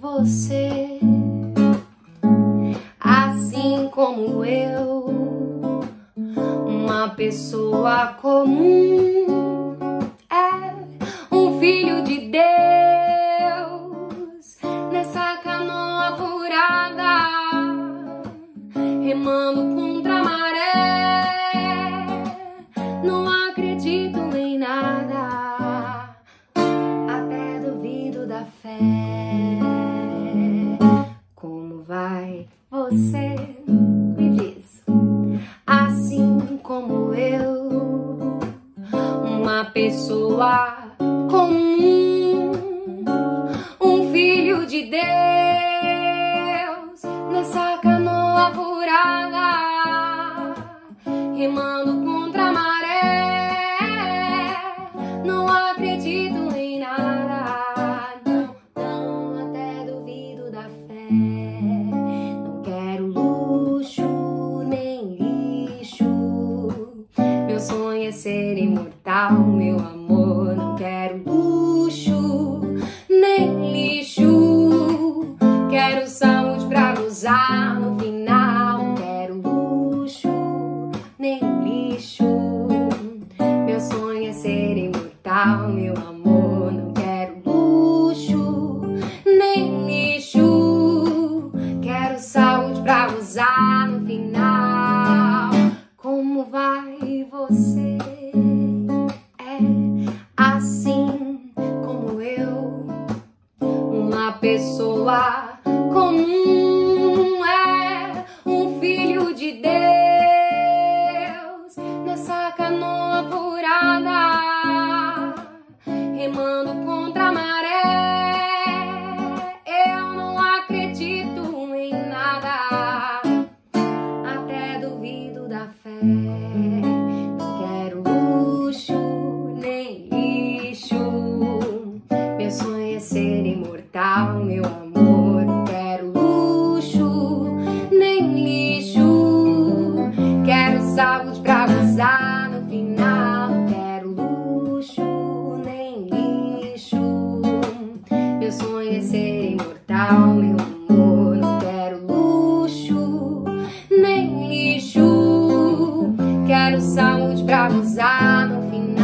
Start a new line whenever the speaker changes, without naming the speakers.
você, assim como eu, uma pessoa comum, é um filho de Deus nessa canoa furada, remando contra a maré. Não acredito em nada, até duvido da fé. Como eu, uma pessoa comum, um filho de Deus nessa canoa furada, remando pensar no final. Não quero luxo, nem lixo. Meu sonho é ser imortal, meu amor. Não quero luxo, nem lixo. Quero saúde pra usar no final. Como vai você? É assim pessoa ser imortal, meu amor. Não quero luxo, nem lixo. Quero saúde pra gozar no final.